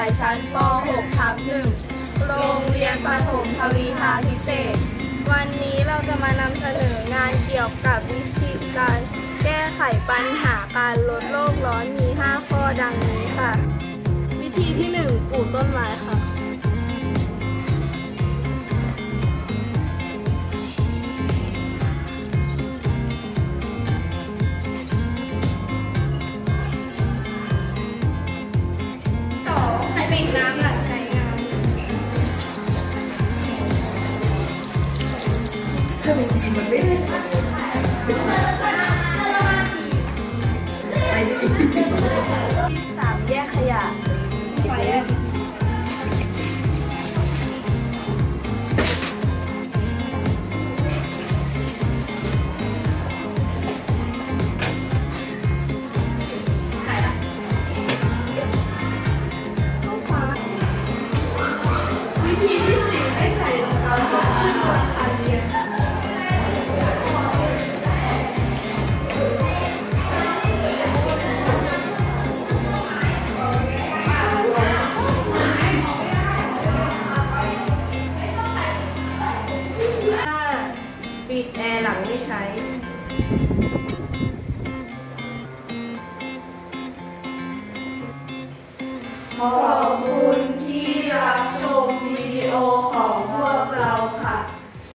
ายชั้นป .6 ทับ1โรงเรียนประถมทวีทาพิเศษ วันนี้เราจะมานำเสนองานเกี่ยวกับวิธีการแก้ไขปัญหาการลดโลกร้อนมี 5 ข้อดังนี้ค่ะ วิธีที่ 1 ปลูกต้นไม้ค่ะิดน้ำหลังใช้งานถ้าเป็นมันไม่ได้สามแยกขยะ แอร์หลังไม่ใช้พอ